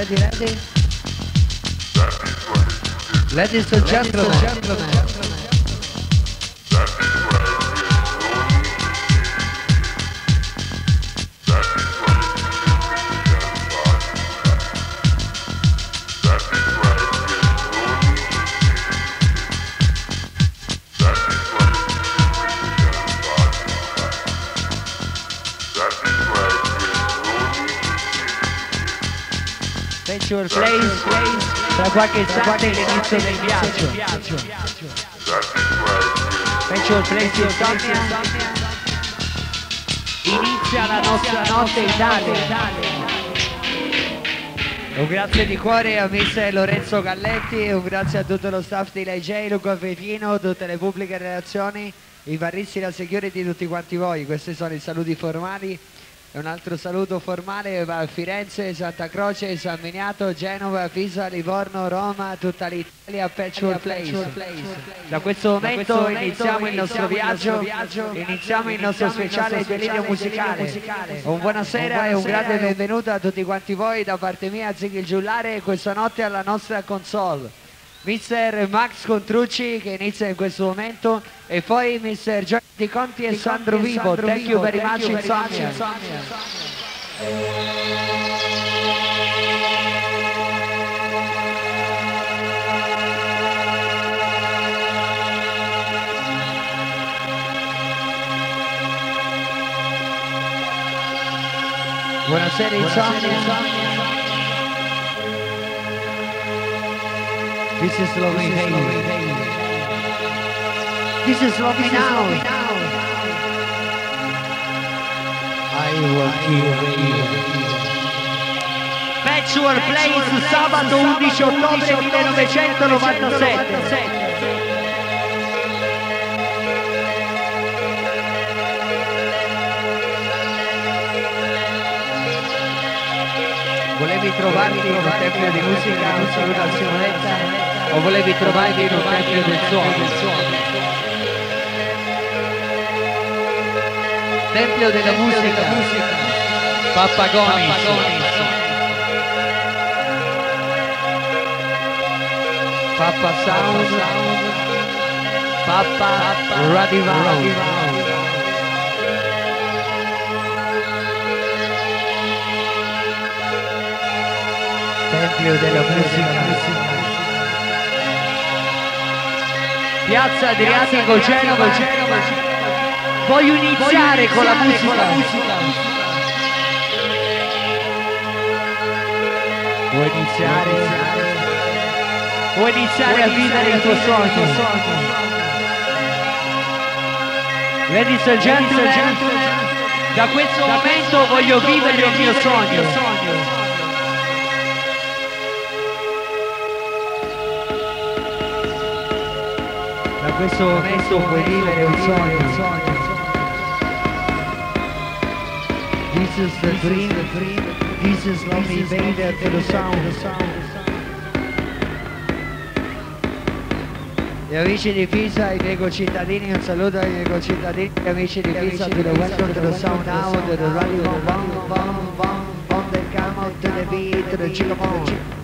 ready, ready, Ladies and gentlemen. Sensual Place. Tra qualche istante l'inizio del viaggio. There's Sensual Place Insomnia. Inizia la nostra notte Italia. Un grazie di cuore a mister Lorenzo Galletti, un grazie a tutto lo staff di LJ, Luca Fetino, tutte le pubbliche relazioni, i varisti la security, tutti quanti voi. Questi sono i saluti formali. Un altro saluto formale va a Firenze, Santa Croce, San Miniato, Genova, Pisa, Livorno, Roma, tutta l'Italia, Patchwork Place. Da questo momento iniziamo il nostro viaggio, iniziamo il nostro speciale delirio musicale. Un buonasera e un grande benvenuto a tutti quanti voi da parte mia, Ziggy Giullare, questa notte alla nostra console. Mister Max Contrucci che inizia in questo momento e poi Mister Giorgi Conti e Sandro Vivo. Thank you very much Insomnia. Buonasera Insomnia. This is Love Me Hey. This is Love Me Now. I will kill you. Patchwork Place sabato 11 ottobre 1997. Volevi trovarti in un tempio di musica, un saluto al Simonetta, o volevi trovarti in un tempio del suono? Tempio della musica, Pappagonis, Papa Sound, Papa Radivau. Tempio della musica. Piazza Adriatico Genova. Voglio iniziare con la musica. Vuoi iniziare? Vuoi iniziare a vivere il tuo sogno? Ladies and gentlemen, da questo momento voglio vivere il mio sogno. Questo momento puoi vivere un sogno. This is the dream. This is me baby to the sound. Gli amici di Pisa, i miei concittadini, un saluto ai miei concittadini, gli amici di Pisa, to the welcome to the sound now, to the rally bom bom bom bom bom that come out to the beat, to the chicka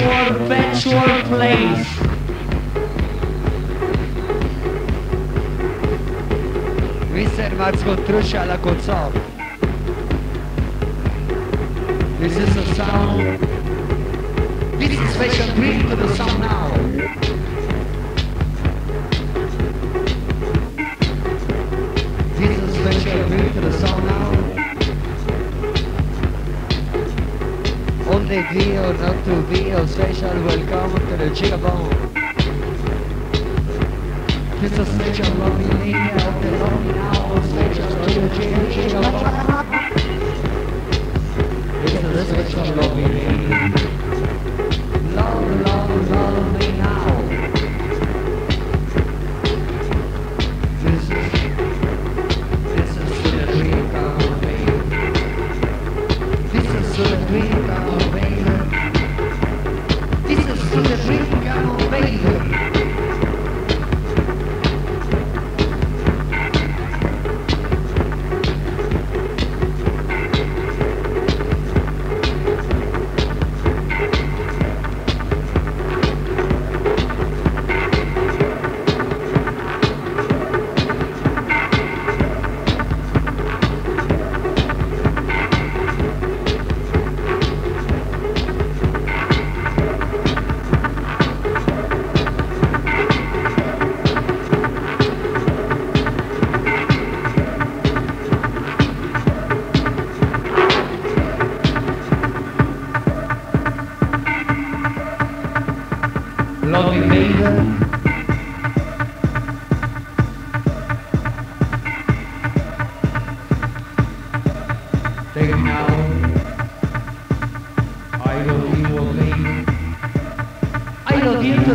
your, bet your place. Riservați cotrușa la coțov. This is a sound. This is special drink to the sound now. This is special drink to the sound now. Only or not to Dio, special welcome to the Chicabone. This is such special lonely of the lonely hour, special to the Chicabone. This is such special lonely.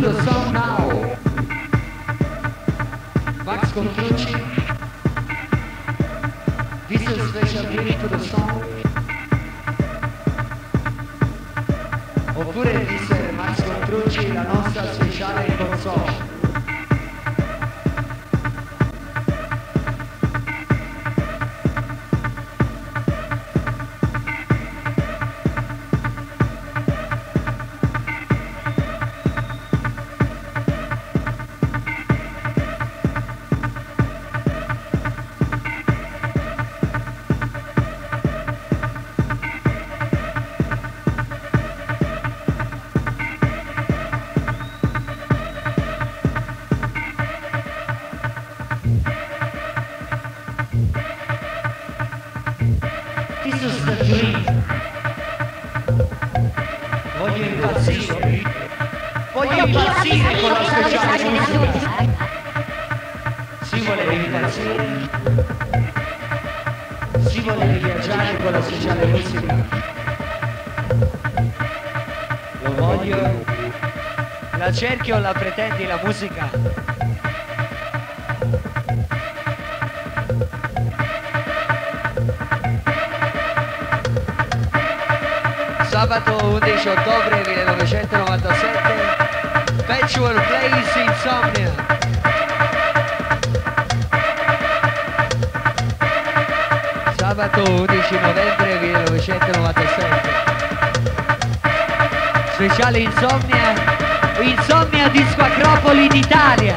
to the. Sociale musica. Lo voglio. La cerchi o la pretendi la musica? Sabato 11 ottobre 1997 Perpetual Place Insomnia Sabato 11 novembre 1997 Speciale Insomnia Insomnia Disco Acropoli d'Italia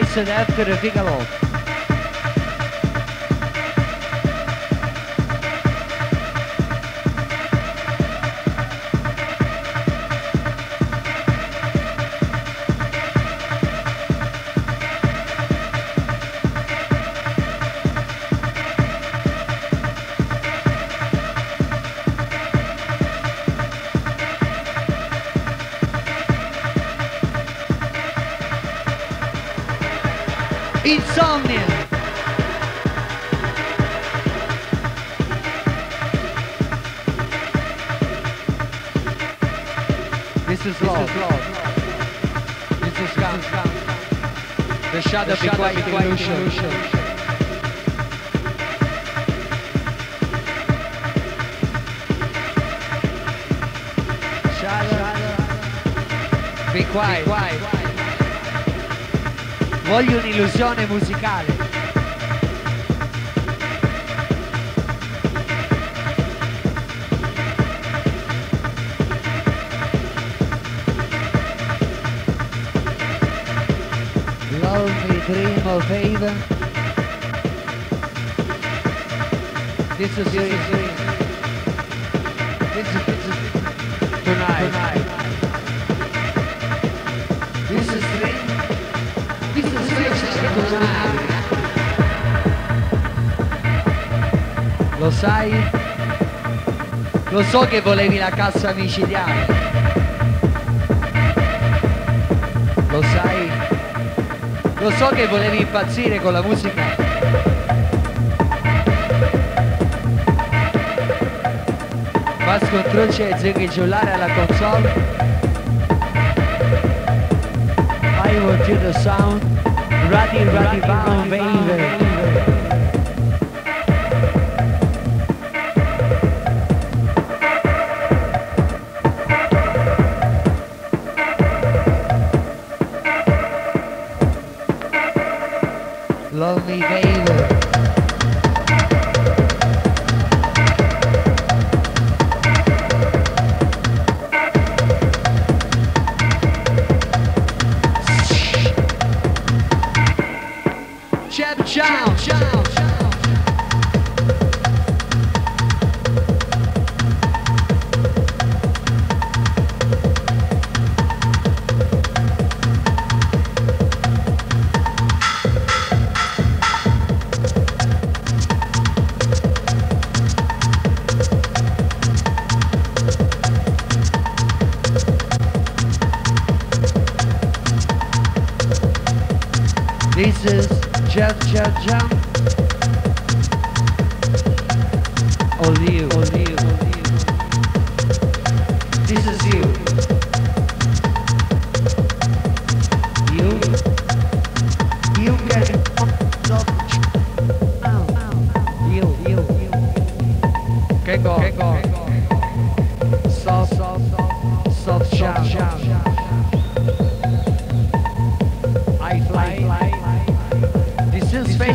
This is Ice shadow be quiet illusion. Shadow. Be quiet. Voglio un'illusione musicale. Dream of haven. This is dream. This is, this is tonight. tonight. This is dream. This is dream tonight. Lo sai? Lo so che volevi la cassa micidiale. Lo sai? Lo so che volevi impazzire con la musica. Vasco Croce e Zeghi Giullare alla console. I will do the sound. Ruddy Ruddy Bound Baby. Love me, baby.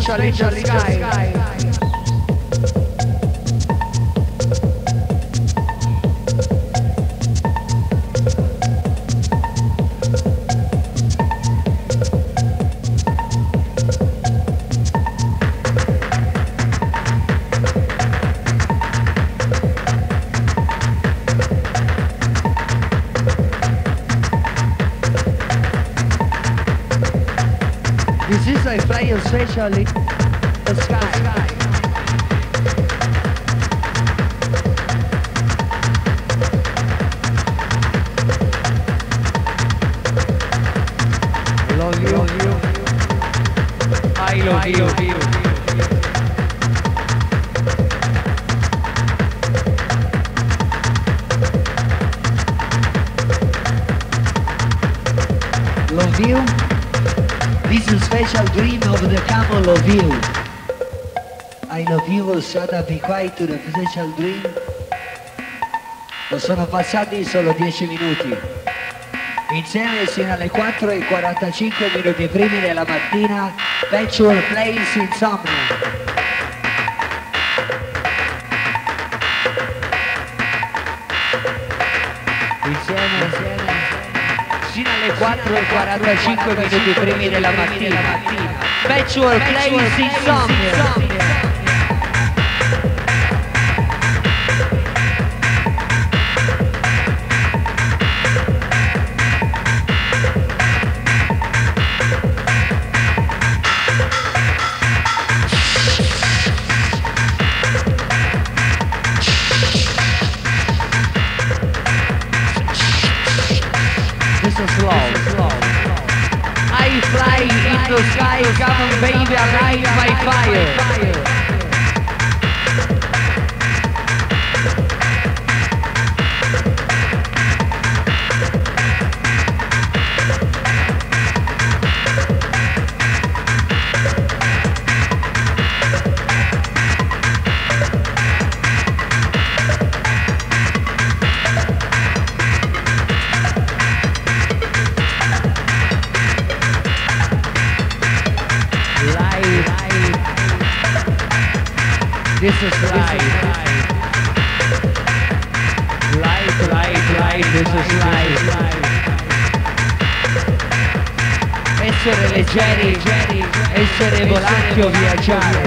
This is special in the sky. I fly you specially the sky. Up be quiet to the special dream. Non sono passati solo 10 minuti. Insieme sino alle 4 e 45 minuti primi della mattina, Virtual Place Insomnia. Insieme, insieme, sino alle 4 e 45 minuti primi della mattina. Virtual Place Insomnia. The sky, come on baby, I light my fire. Essere leggeri, essere volanti o viaggiare.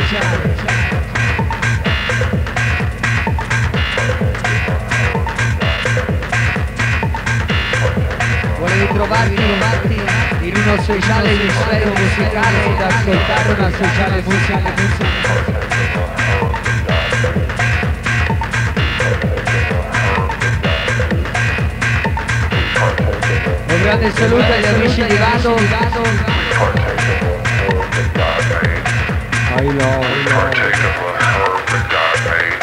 Volevi trovarti, trovarti in uno speciale emisfero musicale ed ascoltare una speciale musica. Un grande saluto agli amici di Vado. I know, I Partake of a herb that God made.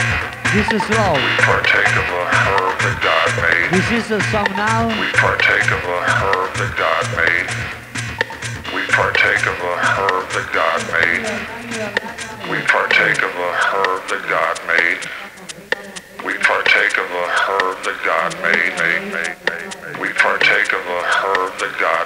This is love. Partake of a herb that God made. This is the song now. We partake of a herb that God made. We partake of a herb that God made. We partake of a herb that God made. the guy.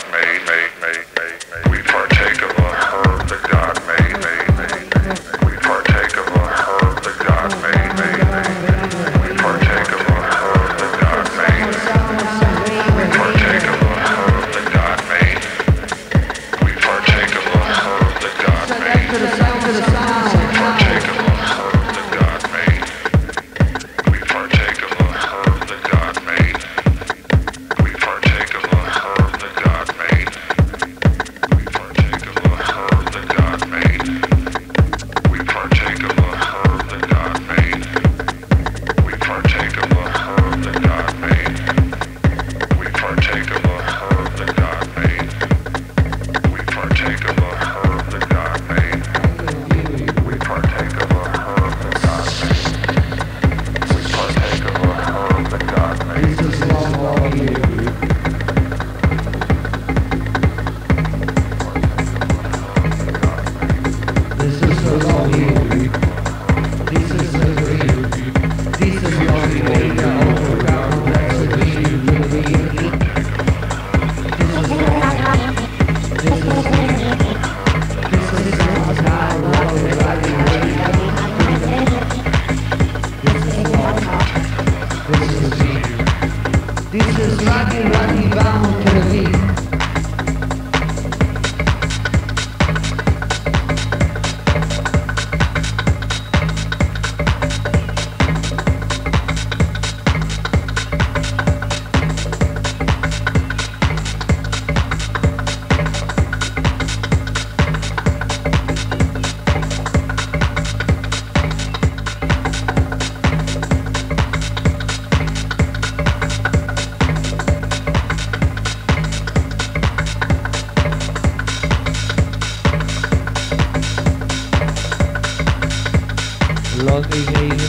Love me baby,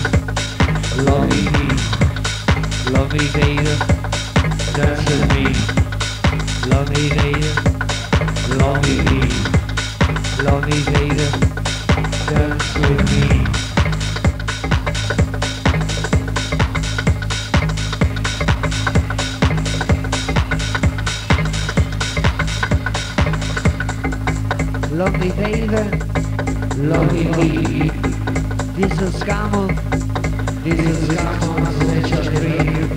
love me, love me baby, dance with me. Love me baby, love me, love me baby, dance with me. Love me baby, love me This is scamo, this is scamo, special dream.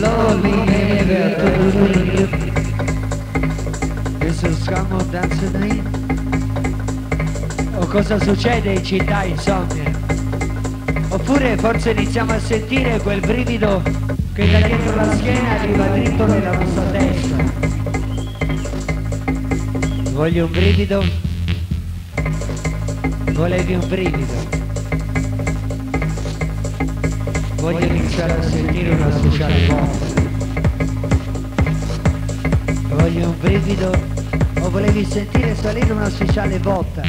Love me baby, This is dance with me. O cosa succede in città insomnia? Oppure forse iniziamo a sentire quel brivido che da dietro la schiena arriva dritto nella nostra testa. Voglio un brivido? Volevi un brivido? Voglio iniziare a sentire una speciale botta. Voglio un brivido? O volevi sentire salire una speciale botta?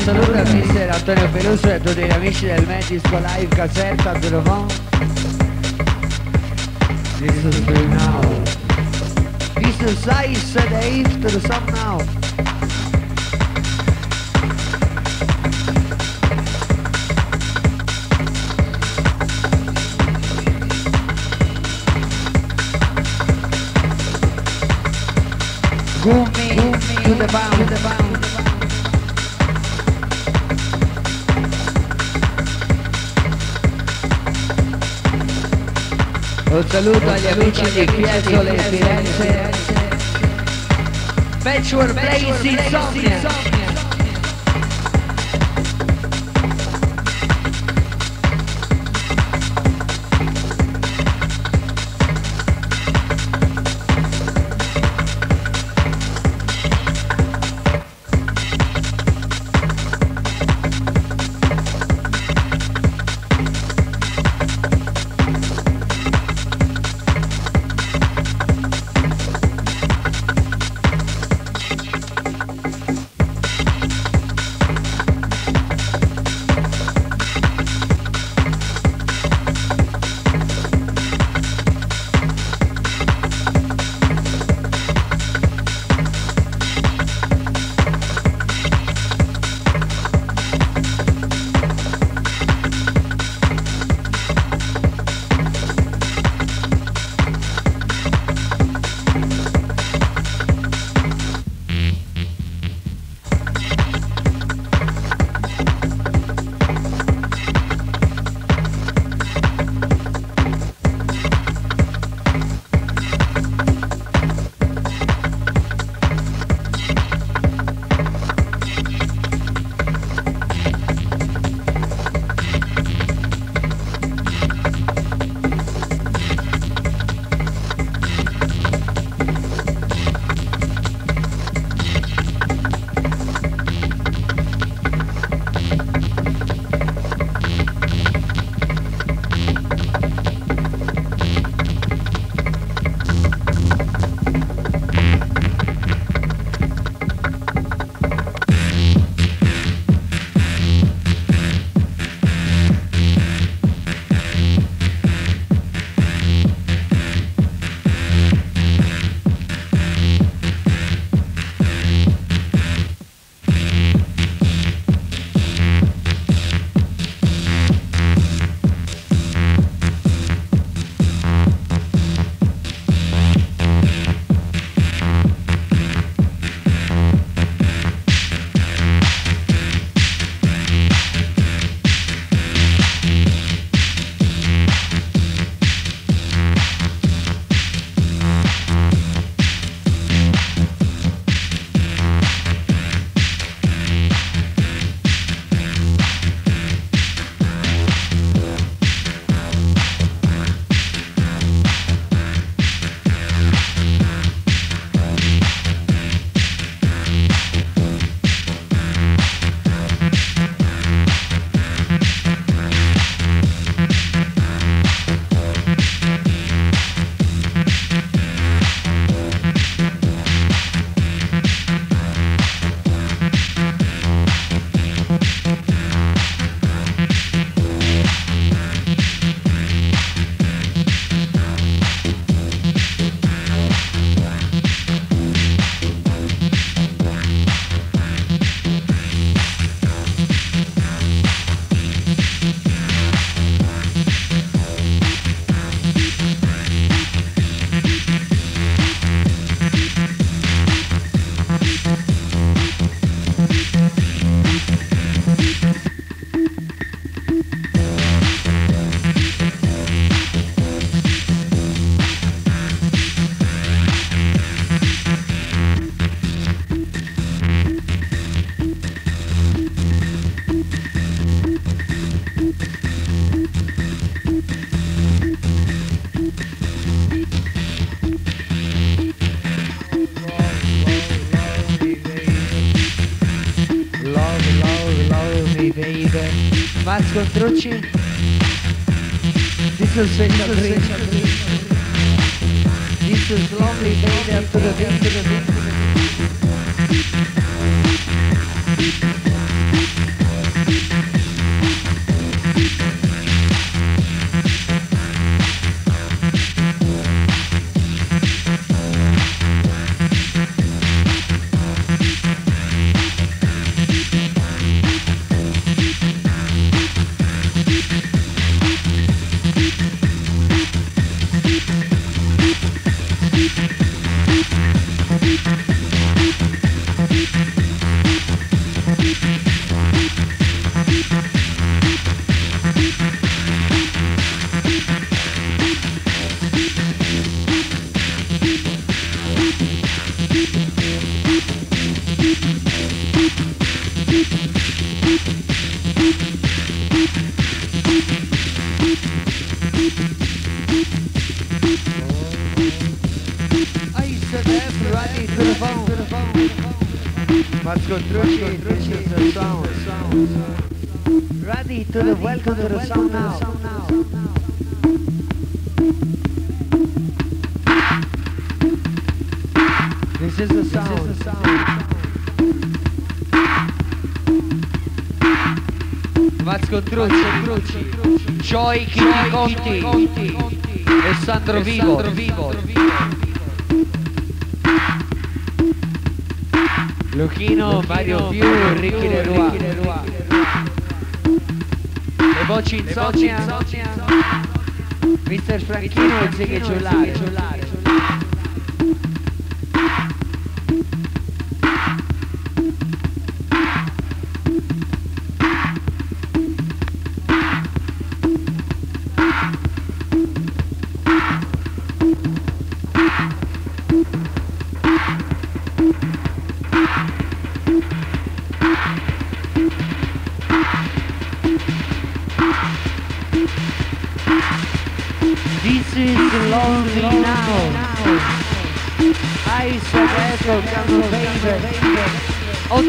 Un saluto a mister Antonio Peluso e a tutti gli amici del Medisco Live Caserta Telefon. This is for now. This is Ice Dave to the song now. Gumi to the bound, to the bound. Un saluto agli amici di Fiesole e Firenze. Patchwork Place Insomnia. Scontrucci. This is e Sandro Vivo. Luchino, Mario Più, Ricky Leroy. Le voci insomnia, Mr. Franchino e Ziggy Giullare.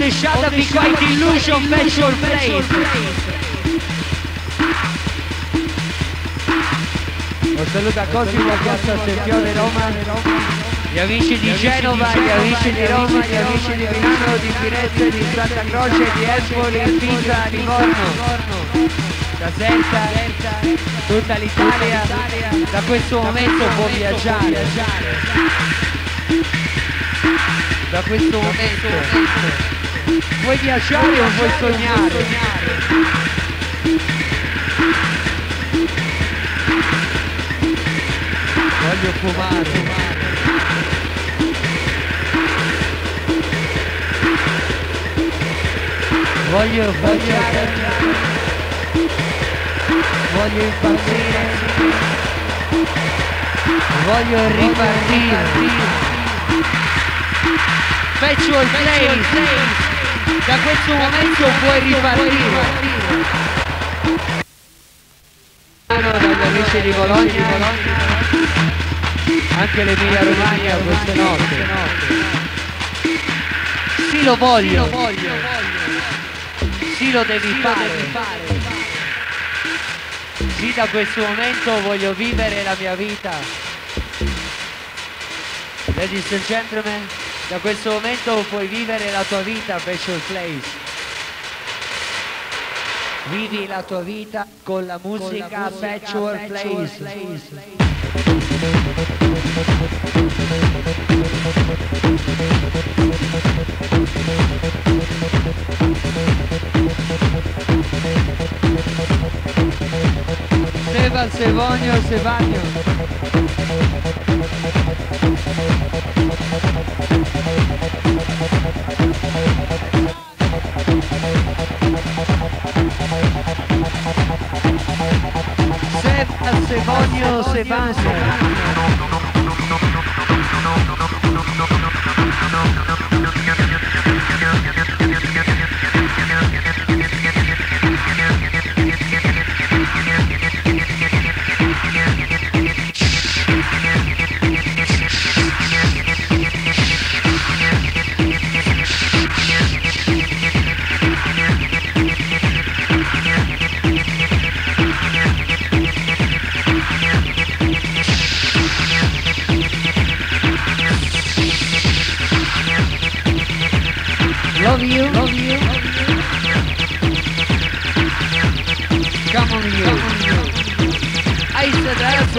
The shadow be quite illusion special place. Un saluto a Cosimo da Piazza Sempione Roma. Gli amici di Genova, gli amici di Roma, gli amici di Milano, di Firenze, di Santa Croce, di Empoli, Pisa, Livorno. Caserta, tutta l'Italia da questo momento può viaggiare. Da questo momento puoi viaggiare o puoi sognare. Voglio fumare. Voglio viaggiare. Voglio impazzire. Voglio ripartire. Factual place. Da questo momento puoi ripartire. Dagli amici di Bologna, anche l'Emilia Romagna queste notte. Sì lo voglio. Sì lo devi fare. Sì, da questo momento voglio vivere la mia vita. Ladies and gentlemen, da questo momento puoi vivere la tua vita, Special Place. Vivi la tua vita con la musica Patchwork Place. Seba, Sevonio, Sebagno. Seba, Sevonio, Sebagno. Come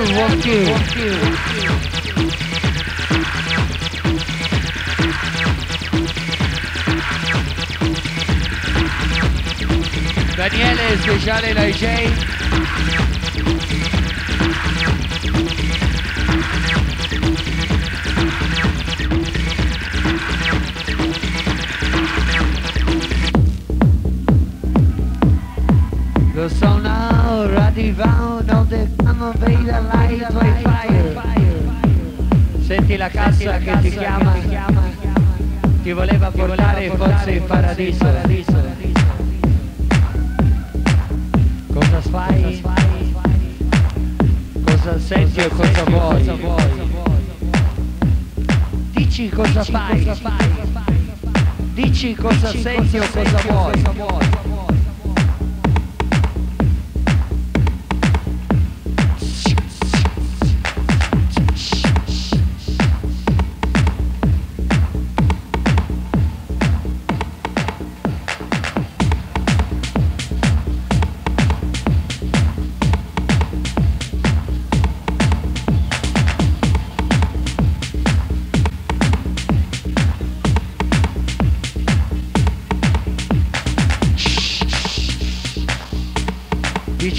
said that for walk you. Daniele speciale da J. Senti la cassa che ti chiama, ti voleva portare forse in paradiso. Cosa fai? Cosa senti e cosa vuoi? Dici cosa fai? Dici cosa senti o cosa vuoi?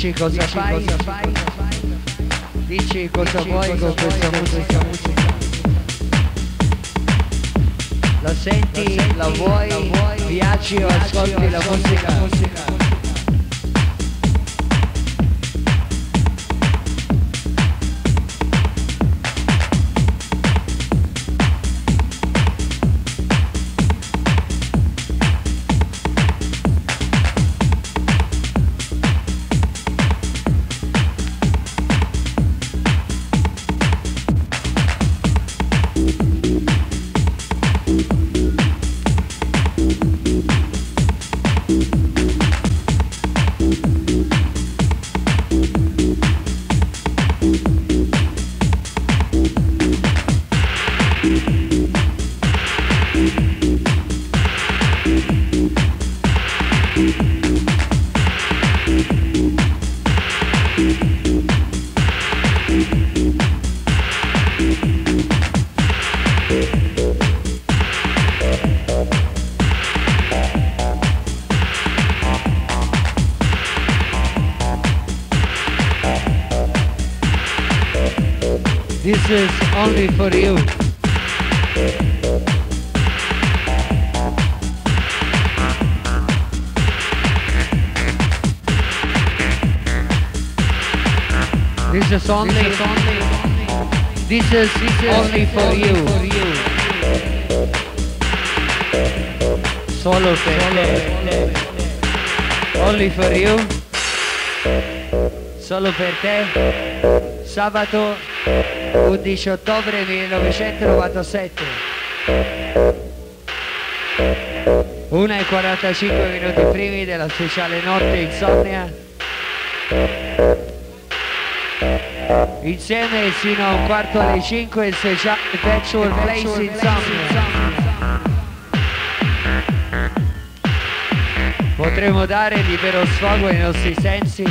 Dici cosa fai? Dici cosa vuoi con questa musica? La senti? La vuoi? Piaci o ascolti la musica? This for you. Solo per te. Only for you. Solo per te. Sabato 11 ottobre 1997 1 e 45 minuti primi della speciale notte insonnia insieme fino a un quarto alle 5 il speciale Perpetual Place Insomnia potremo dare libero sfogo ai nostri sensi.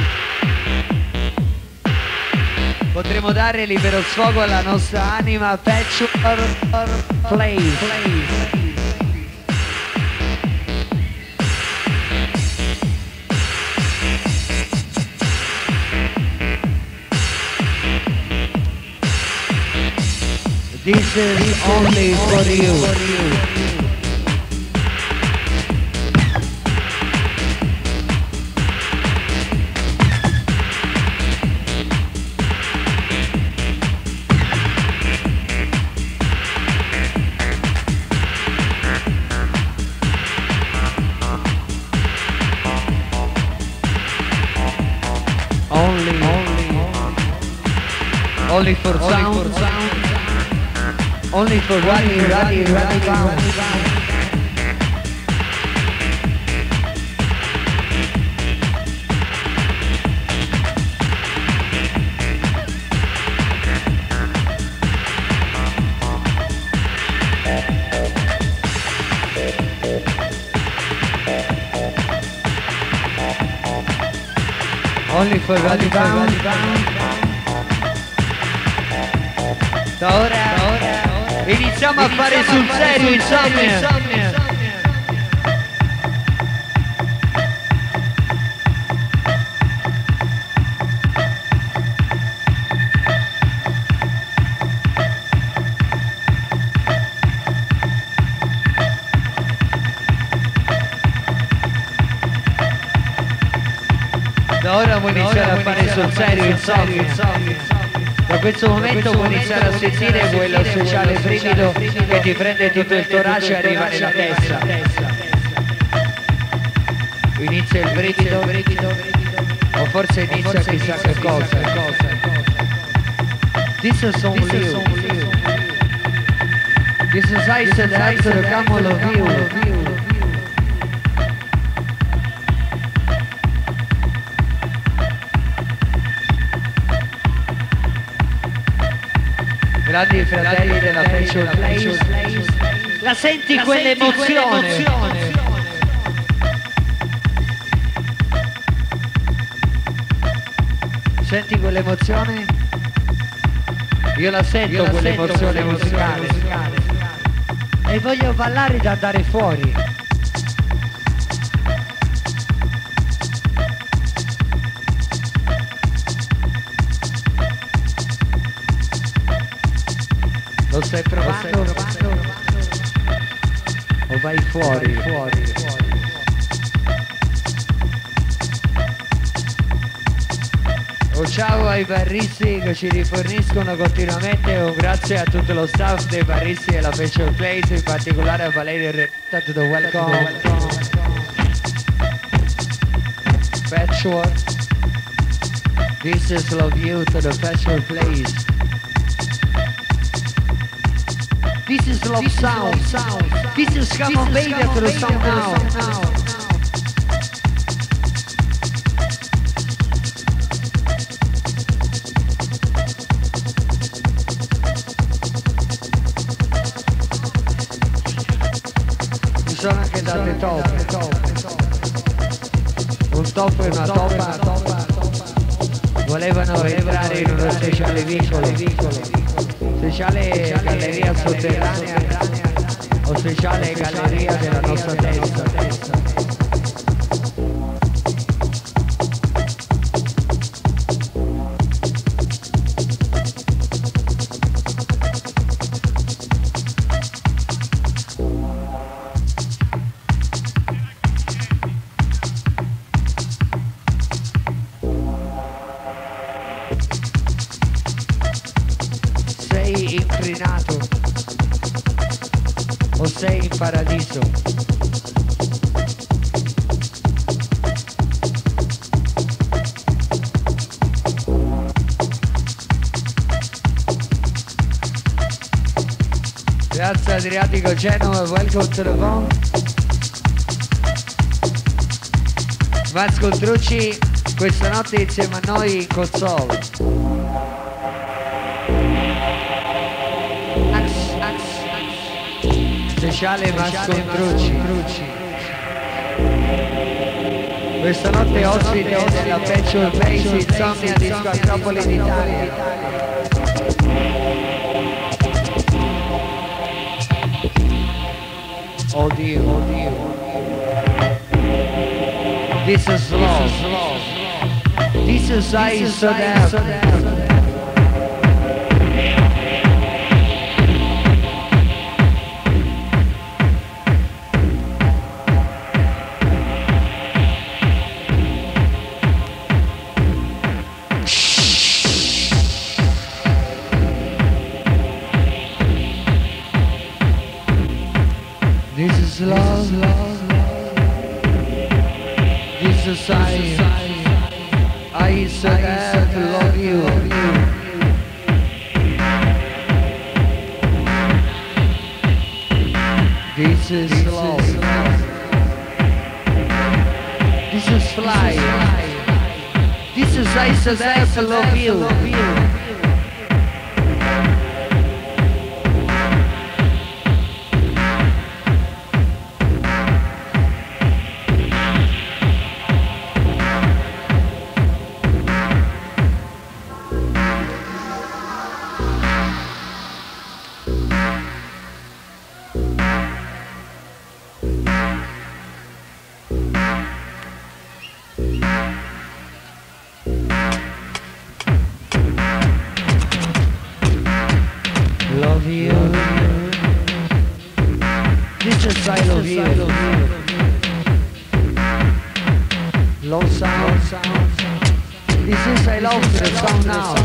Potremo dare libero sfogo alla nostra anima. Patchwork Place. This is only for you. Only, only, only for sound, only for running, running, running, running. Only for Radibound. Da ora, da ora iniziamo a fare sul serio insomma. Da ora può iniziare a fare sul serio insomma. Questo momento puoi iniziare a sentire quello speciale brivido che ti prende tutto il torace e arriva nella testa. Inizia il brivido, o forse inizia chissà che cosa. This is on you. This is I said after the camel of you. Grandi fratelli della Fashion Place. La senti quell'emozione? Senti quell'emozione? Io la sento Io la quell'emozione sento musicale. quell'emozione E voglio ballare da andare fuori. Stai provando? O vai fuori? fuori. Un ciao ai barristi che ci riforniscono continuamente un grazie a tutto lo staff dei barristi della Fashion Place, in particolare a Valerio Retta to the welcome. Patchwork. This is love you to the Fashion Place. This is love sound. This is on baby to the sound now. Sono anche tante top. Un top e una toppa volevano entrare in uno speciale vicolo, speciale galleria sotterranea o speciale galleria della nostra testa. Inclinato o sei in paradiso? Piazza Adriatico Genova, welcome to the phone. Vasco Trucci questa notte insieme a noi in console. Speciale Vasco Trucci. Questa notte ospite della Patchwork Place Insomnia di Squadropoli d'Italia. Oddio, oddio. This is love. This is ice so damn. I said I love you. This is love. This is fly. This is I said I love you. The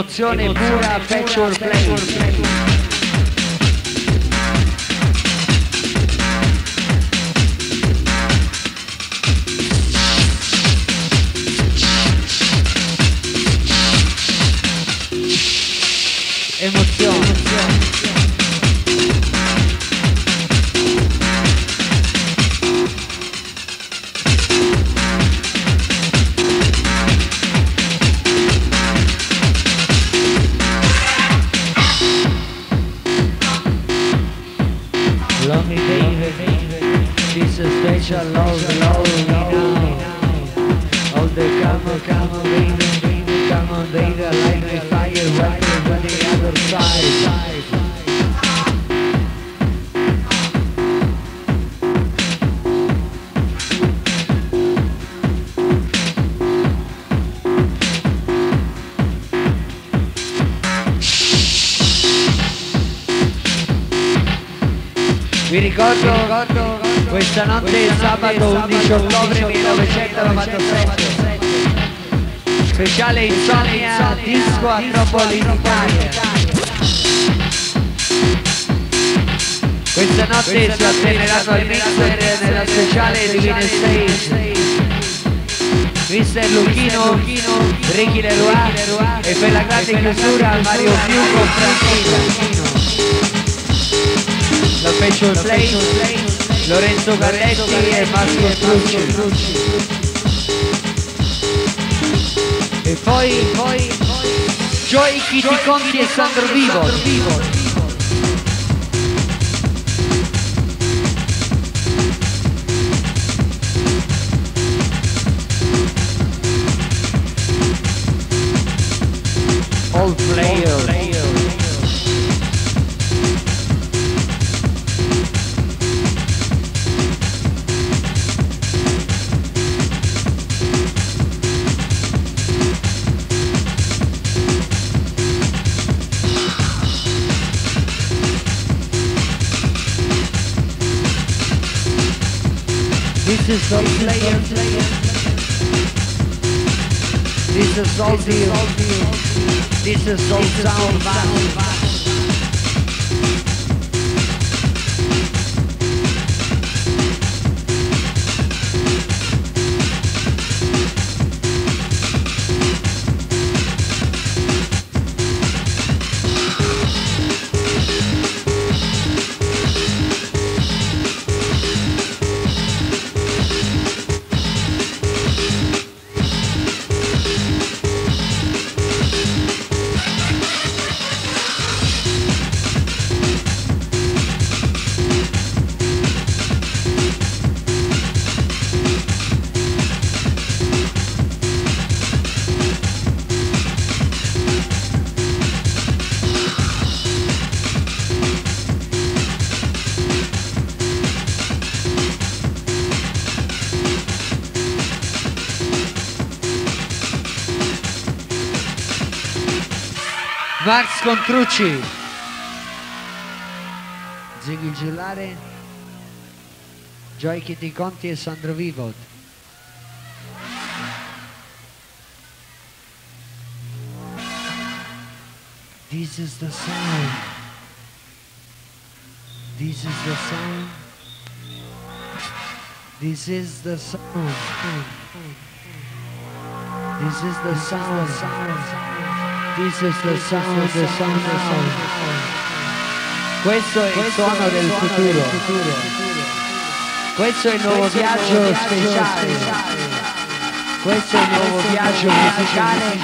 Emozione pura, factual play. Questa notte è sabato 11 ottobre 1997 Speciale insomnia disco a Tropoli in Italia Questa notte si atteneranno al mixer nella speciale Divine Stage. Mister Lucchino, Ricky Leroy e per la grande chiusura Mario Più con Franchino. La Fashion Play, Lorenzo Galletti e Marco Trucci. E poi, poi, Joy Kitty Conti e Sandro Vivo. All players. All deal. This is all sound. Max Contrucci. Ziggy Giullare. Joy Kitty Conti e Sandro Vivod. This is the sound. This is the sound. This is the sound. This is the sound. This is the sound, the sound, the sound. Questo è il suono del futuro. Questo è il nuovo viaggio speciale. Questo è il nuovo viaggio musicale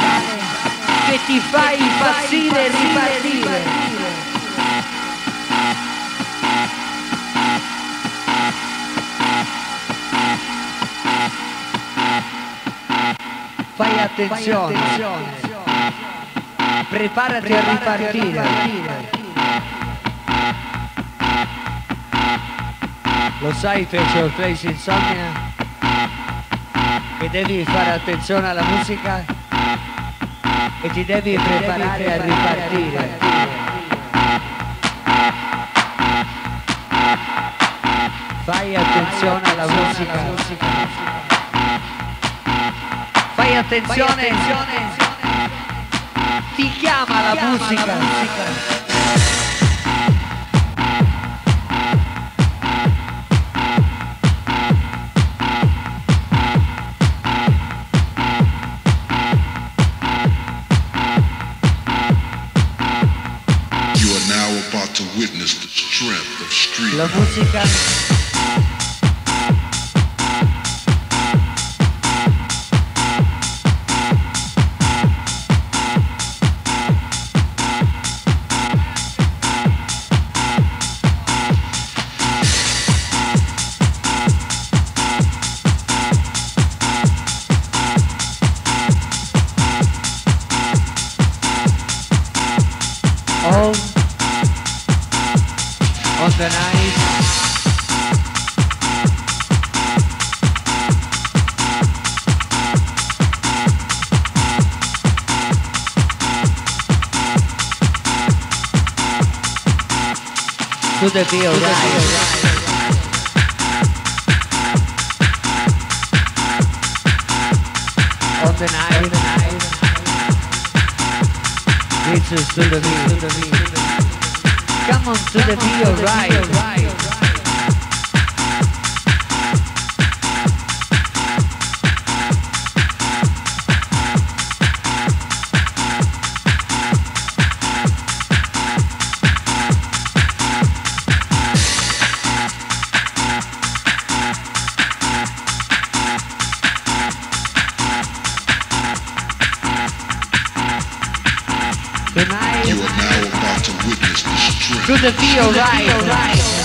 che ti fa impazzire e ripartire. Fai attenzione. Preparati a ripartire. Lo sai Facial Place Insomnia? Che devi fare attenzione alla musica e ti devi preparare a ripartire. Fai attenzione alla musica. Fai attenzione. Ti chiama la musica. You are now about the be alright. On the night, it's a to the beat. Come on to the be alright. To the be alright.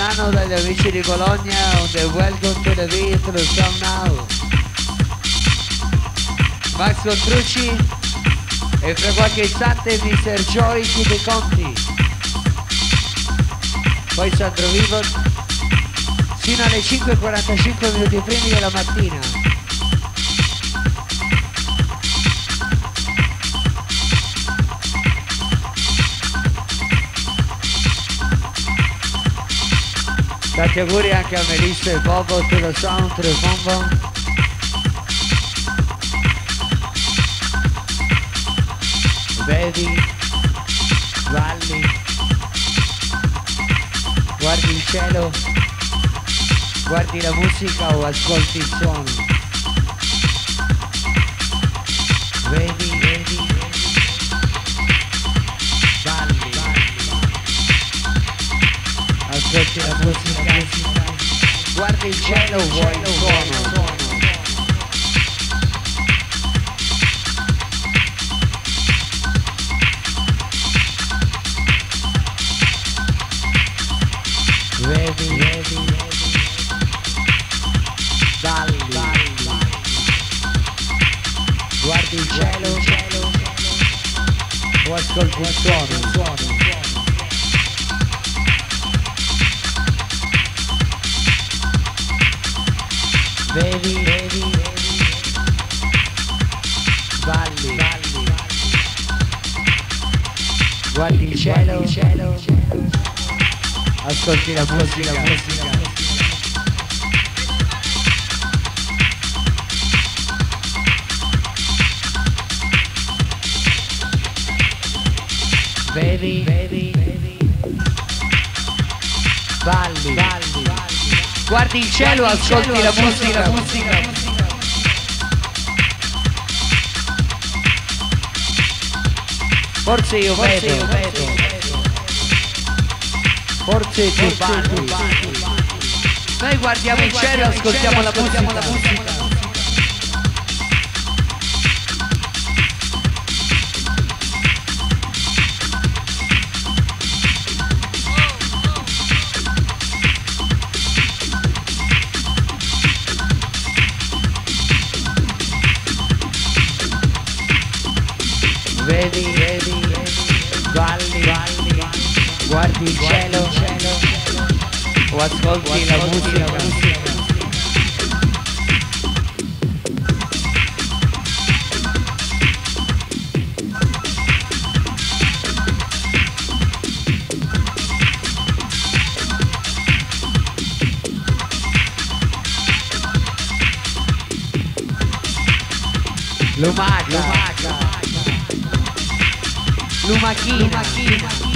Nano dagli amici di Bologna the welcome to the beat, lo song now. Max Contrucci e fra qualche istante Mr. Joy Chiude Conti. Poi Sandro Vivo fino alle 5.45 minuti primi della mattina. Tanti auguri anche a Melissa e Bobo, te lo sound, te lo combo. Vedi, valli, guardi il cielo, guardi la musica o ascolti il suono. Guardi il cielo, vuoi il suono. Vedi, vedi, valli, guardi il cielo, o ascolti il suono. Ascolti la musica, la musica. Vedi, vedi, balli, balli, guardi il cielo, ascolti la musica, la musica. Forse io vedo, vedo. Forse tu balli. Noi guardiamo il cielo e ascoltiamo la musica. O ascolti la musica. Lumaca, Lumaca, Lumachina,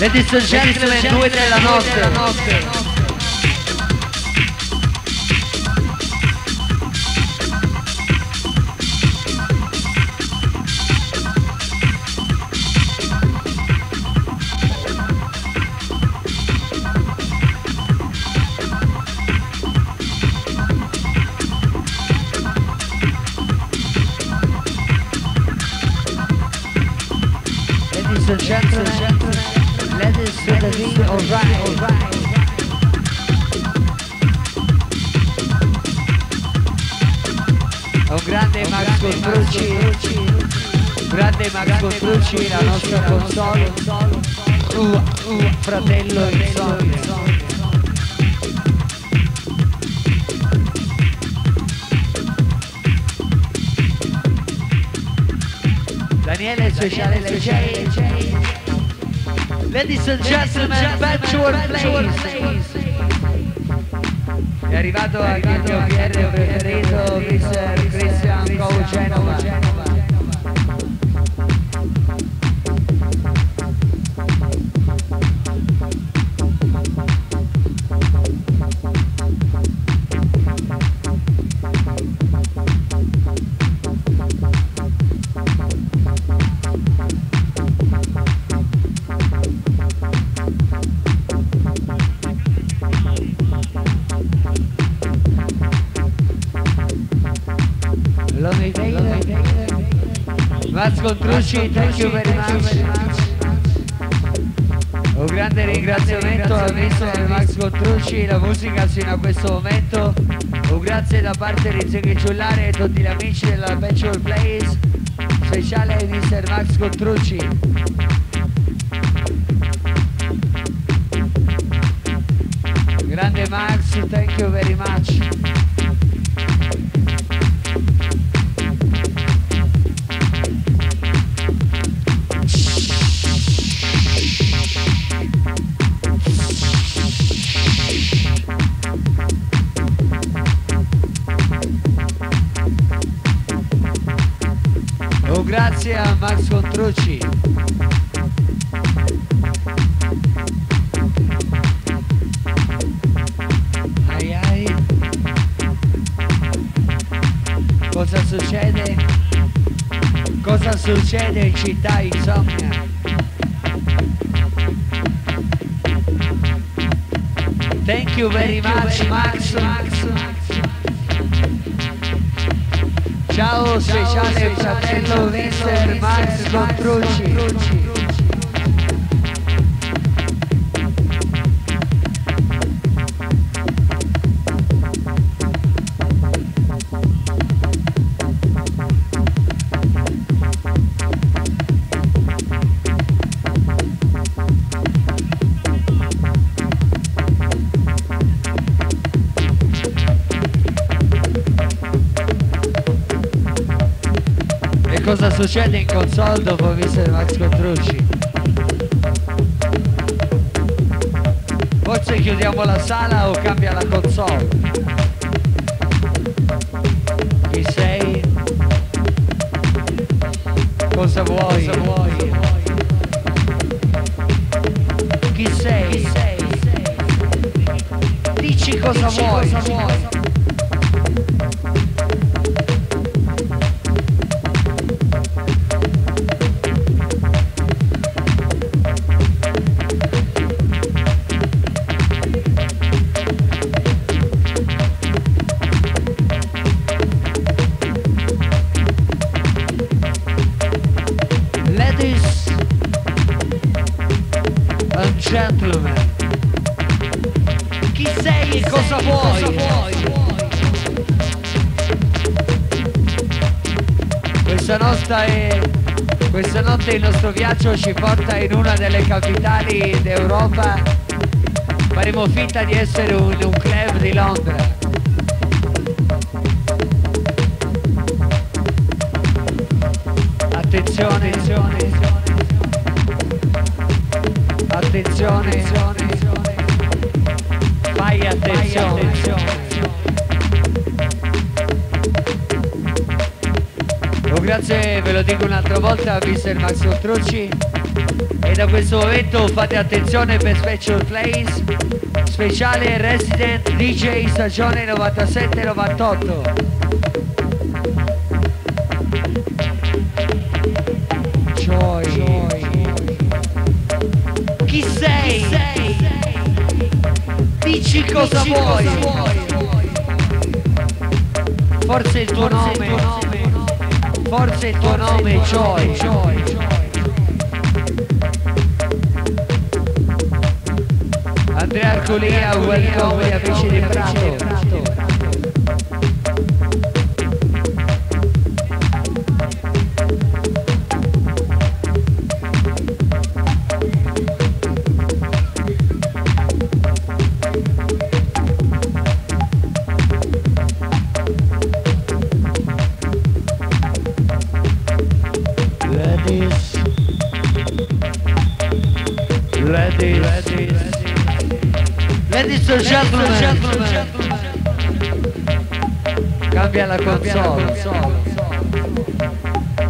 Ladies and gentlemen, due della notte. Un grande Max Contrucci, grande Max Contrucci, la nostra console, uh, fratello insomnia. Daniele Speciale DJ. Ladies and gentlemen, Patchwork Place. È arrivato anche il mio PR preferito, Mr. Christian Cole Max Contrucci, thank you very much. Un grande ringraziamento al mister Max Contrucci, la musica fino a questo momento. Un grazie da parte di Zeghi Giullare e tutti gli amici della Bachelor Plays, speciale ai mister Max Contrucci. Grande Max, thank you very much. Grazie a Max Contrucci. Ai ai. Cosa succede? Cosa succede in città insomnia? Thank you very much Max. Ciao speciale fratello Mr. Max Contrucci. che succede in console dopo Mr. Max Contrucci. Forse chiudiamo la sala o cambia la console. Chi sei? Cosa vuoi? Cosa vuoi? Chi sei? Chi sei? Dici cosa Dici vuoi? Cosa vuoi? Questa è questa notte il nostro viaggio ci porta in una delle capitali d'Europa. Faremo finta di essere un, un club di Londra. Attenzione, attenzione, attenzione, fai attenzione. Oh, grazie, ve lo dico un'altra volta, Mr. Max Oltrucci. E da questo momento fate attenzione per Special Place, speciale Resident DJ stagione 97-98. Joy. Chi sei? Dici cosa vuoi? Forse il tuo nome. Forse il tuo nome è Joy. Andrea Arcolia, welcome amici di Prato. And gentlemen. Cambia la console.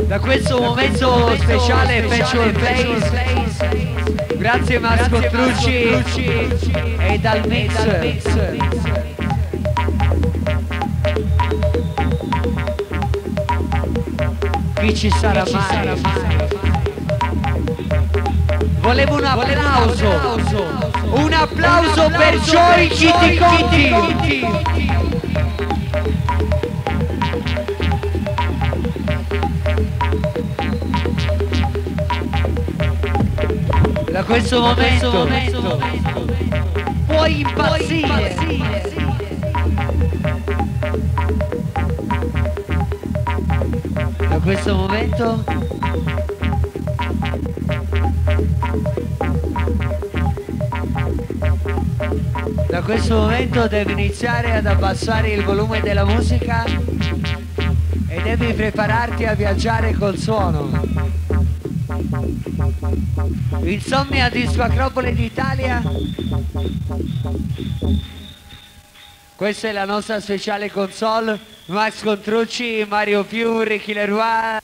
Da questo momento speciale Factual Place. Grazie Marco Trucci e dal mix. Chi ci sarà mai? Volevo un applauso. Un applauso per Joy Kitty Conti. Da questo momento puoi impazzire. Da questo momento Da questo momento devi iniziare ad abbassare il volume della musica e devi prepararti a viaggiare col suono. Insomnia Disco Acropole d'Italia. Questa è la nostra speciale console. Max Contrucci, Mario Più, Ricky Leroy,